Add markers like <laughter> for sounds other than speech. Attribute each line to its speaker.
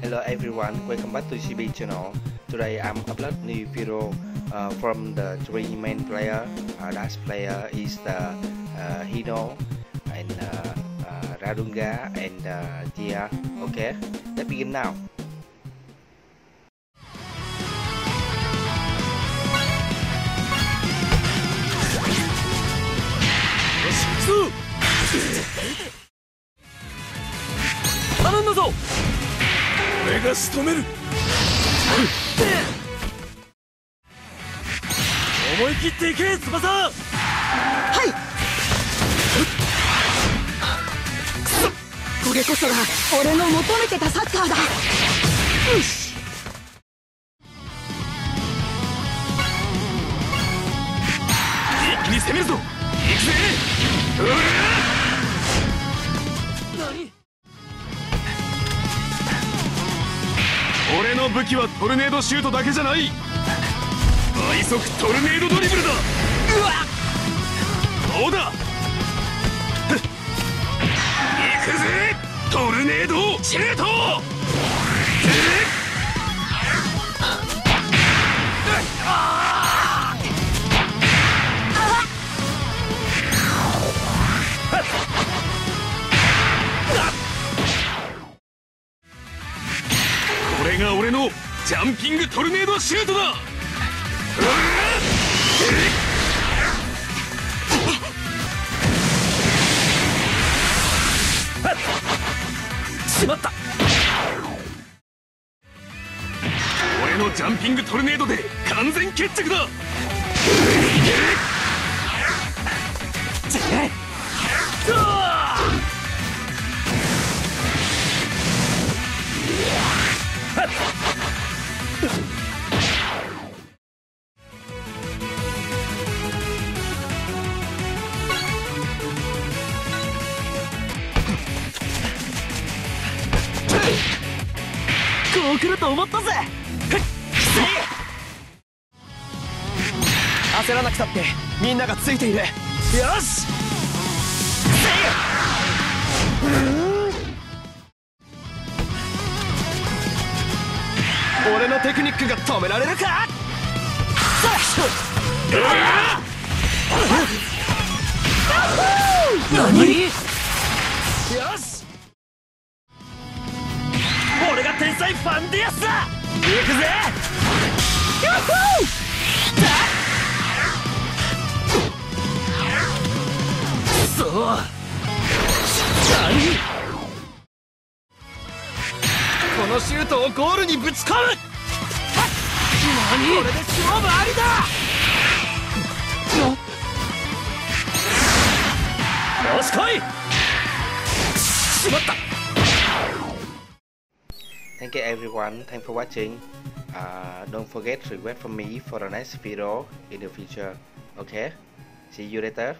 Speaker 1: Hello everyone, welcome back to CB channel. Today I'm upload new video uh, from the three main player. Uh, player is the uh, Hino and uh, uh, Radunga and uh, Tia. Okay, let's begin now.
Speaker 2: Let's go! <laughs> 俺が仕留める。思い切っていけ翼！
Speaker 3: はい。これこそが俺の求めてたサッカーだ。よし。
Speaker 2: 一気に攻めるぞ。行くぜ俺の武器はトルネードシュートだけじゃない。倍速トルネードドリブルだ。うわどうだ。行くぜ。トルネードシュート。が俺のジャンピングトルネードシュートだ。しまった。俺のジャンピングトルネードで完全決着だう来ると思ったぜ。焦らなくたってみんながついている。よし。俺のテクニックが止められるか？何？俺が天才ファンディアスだ行くぜヤッホーそう何このシュートをゴールにぶち込む何これで勝負ありだよし来いしまった
Speaker 1: Thank you everyone. Thanks for watching. Uh, don't forget to request from me for the next video in the future. Okay. See you later.